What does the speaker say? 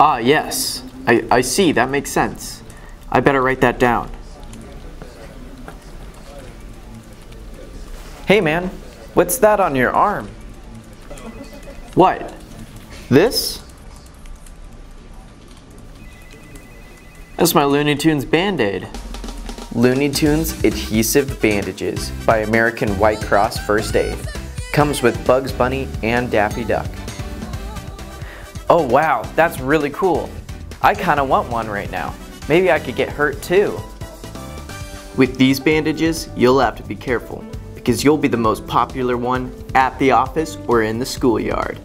Ah, yes. I, I see, that makes sense. I better write that down. Hey man, what's that on your arm? What? This? That's my Looney Tunes Band-Aid. Looney Tunes Adhesive Bandages by American White Cross First Aid. Comes with Bugs Bunny and Daffy Duck. Oh wow, that's really cool. I kinda want one right now. Maybe I could get hurt too. With these bandages, you'll have to be careful because you'll be the most popular one at the office or in the schoolyard.